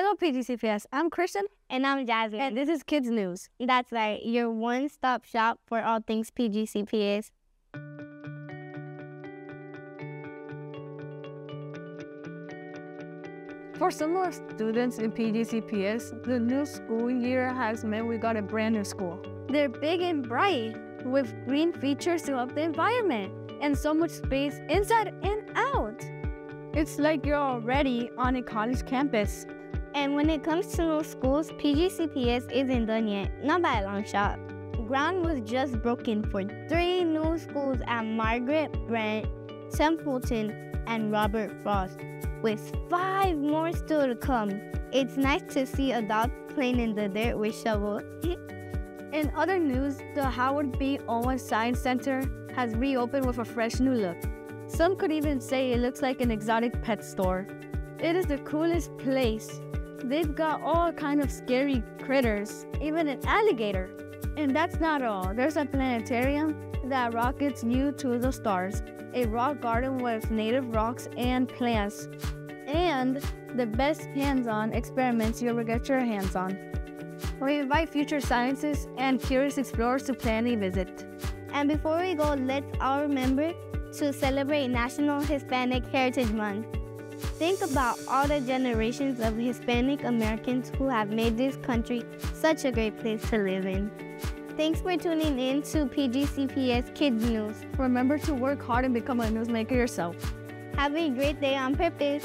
Hello, PGCPS. I'm Christian. And I'm Jasmine. and this is Kidz News. That's right, your one stop shop for all things PGCPS. For some of our students in PGCPS, the new school year has meant we got a brand new school. They're big and bright, with green features to help the environment, and so much space inside and out. It's like you're already on a college campus. And when it comes to new schools, PGCPS isn't done yet, not by a long shot. Ground was just broken for three new schools at Margaret Brent, Templeton, and Robert Frost, with five more still to come. It's nice to see adults playing in the dirt with shovels. In other news, the Howard B. Owens Science Center has reopened with a fresh new look. Some could even say it looks like an exotic pet store. It is the coolest place. They've got all kind of scary critters, even an alligator. And that's not all. There's a planetarium that rockets you to the stars, a rock garden with native rocks and plants, and the best hands-on experiments you ever get your hands on. We invite future scientists and curious explorers to plan a visit. And before we go, let's all remember to celebrate National Hispanic Heritage Month. Think about all the generations of Hispanic Americans who have made this country such a great place to live in. Thanks for tuning in to PGCPS Kidz News. Remember to work hard and become a newsmaker yourself. Have a great day on purpose.